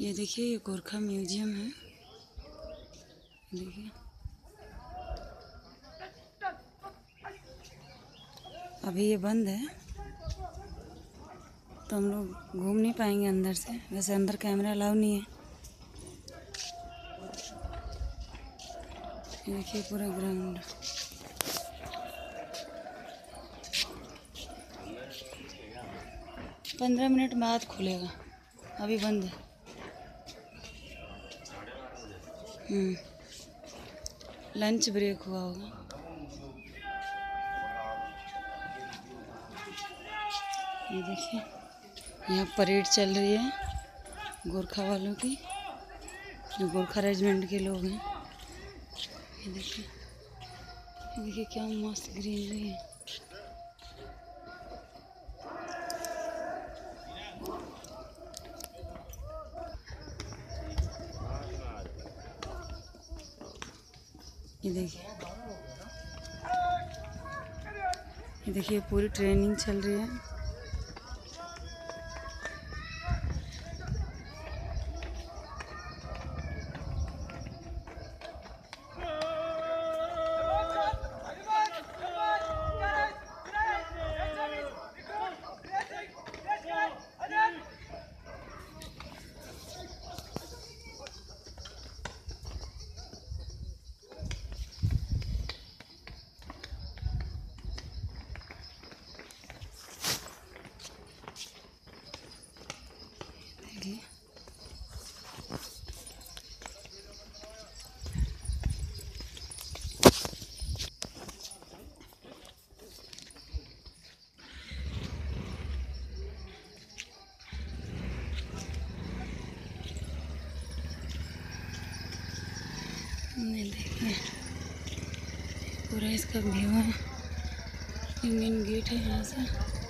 ये देखिए, ये गोरखा म्यूज़ियम है। देखिए। अभी ये बंद है। तो हम लोग घूम नहीं पाएँगे अंदर से। वैसे अंदर कैमरा अलाउ नहीं है। देखिए पूरा ग्राउंड। पंद्रह मिनट बाद खुलेगा। अभी बंद है। लंच ब्रेक हुआ होगा। ये देखिए, यहाँ परेड चल रही है गोरखा वालों की, जो गोरखा रेजिमेंट के लोग हैं। ये देखिए देखिए क्या मस्त ग्रीनरी है। ये देखिए। ये देखिए पूरी ट्रेनिंग चल रही है। देखिए पूरा इसका व्यू है। मेन गेट है यहाँ से।